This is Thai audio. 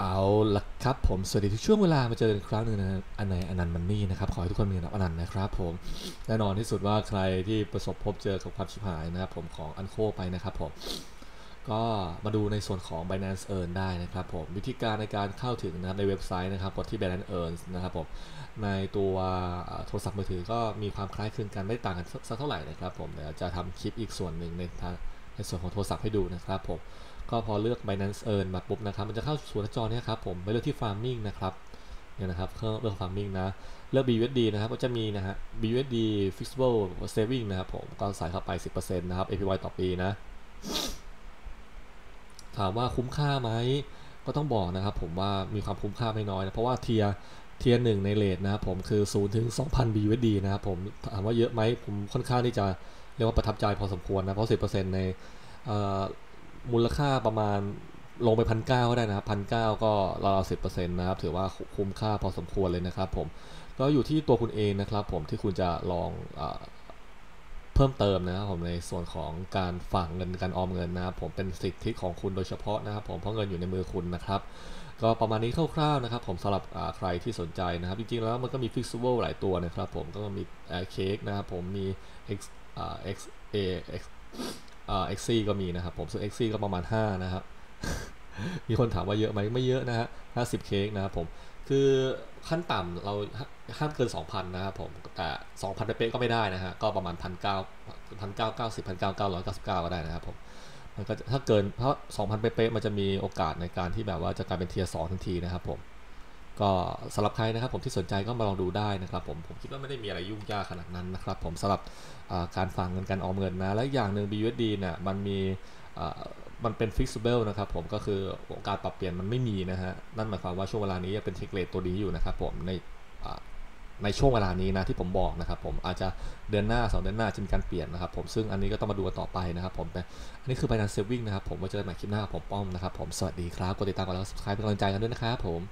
เอาละครับผม สวัสดีทุกช่วงเวลามาเจอกันครั้งหนึ่งนะอันไหนอันนันมันนี่นะครับ ขอให้ทุกคนมีนับอนันต์นะครับผม แน่นอนที่สุดว่าใครที่ประสบพบเจอกับความชิบหายนะครับผมของอันโคไปนะครับผม ก็มาดูในส่วนของ Binance Earn ได้นะครับผม วิธีการในการเข้าถึงนะครับในเว็บไซต์นะครับกดที่ Binance Earn นะครับผม ในตัวโทรศัพท์มือถือก็มีความคล้ายคลึงกันไม่ต่างกันสักเท่าไหร่นะครับผมเดี๋ยวจะทำคลิปอีกส่วนหนึ่งในทาง ในส่วนของโทรศัพท์ให้ดูนะครับผมก็พอเลือก Binance Earn มาปุ๊บนะครับ มันจะเข้าสู่หน้าจอเนี้ครับผมไปเลือกที่ Farming นะครับเนี่ยนะครับเครื่องเลือก Farming นะ เลือก BUSD นะครับ ก็จะมีนะฮะ BUSD Fixable Saving นะครับผม ก็ใส่เข้าไป 10%นะครับ APY ต่อปีนะ ถามว่าคุ้มค่าไหม ก็ต้องบอกนะครับผมว่ามีความคุ้มค่าไม่น้อยนะ เพราะว่าเทียเทียหนึ่งในเลทนะครับผมคือ0ถึง2,000 BUSD นะครับผม ถามว่าเยอะไหมผมค่อนข้างที่จะ เรียกว่าประทับใจพอสมควรนะ เพราะ10%ในเอ่อมูลค่าประมาณลงไปพันเก้าก็ได้นะครับพันเก้าก็ราวสิบเปอร์เซ็นต์นะครับ ถือว่าคุ้มค่าพอสมควรเลยนะครับผมก็อยู่ที่ตัวคุณเองนะครับผมที่คุณจะลองเอเพิ่มเติมนะครับผมในส่วนของการฝากเงินการออมเงินนะครับผมเป็นสิทธิของคุณโดยเฉพาะนะครับผมเพราะเงินอยู่ในมือคุณนะครับก็ประมาณนี้คร่าวๆนะครับ ผมสำหรับใครที่สนใจนะครับ จริงๆแล้วมันก็มี fixable หลายตัวนะครับผมก็มีเค้กนะครับผมมี x x a x อ่า XC ก็มีนะครับผมซึ่ง XC ก็ประมาณ 5 นะครับ มีคนถามว่าเยอะไหมไม่เยอะนะฮะ50 เค้กนะครับผมคือขั้นต่ำเราห้ามเกิน 2,000 นะครับผมแต่2,000 เป๊ะก็ไม่ได้นะฮะก็ประมาณ 1,900 1,990 1,999ก็ได้นะครับผมมันก็จะถ้าเกินเพราะ2,000 เป๊ะมันจะมีโอกาสในการที่แบบว่าจะกลายเป็นเทียร์2ทันทีนะครับผม ก็สำหรับใครนะครับผมที่สนใจก็มาลองดูได้นะครับผมผมคิดว่าไม่ได้มีอะไรยุ่งยากขนาดนั้นนะครับผมสำหรับการฝากเงินการออมเงินนะ และอย่างหนึ่ง BUSD เนี่ยมันมีมันเป็น fixable นะครับผมก็คือการปรับเปลี่ยนมันไม่มีนะฮะนั่นหมายความว่าช่วงเวลานี้ยังเป็น tick rate ตัวนี้อยู่นะครับผมในในช่วงเวลานี้นะที่ผมบอกนะครับผมอาจจะเดือนหน้า 2 เดือนหน้าจะมีการเปลี่ยนนะครับผมซึ่งอันนี้ก็ต้องมาดูกันต่อไปนะครับผมแต่อันนี้คือ Binance Saving นะครับผมไว้เจอกันใหม่คลิปหน้าผมป้อมนะครับผมสวัสดีครับกดติดตามกันแล้ว subscribe เป็นกำลังใจกันด้วยนะครับผม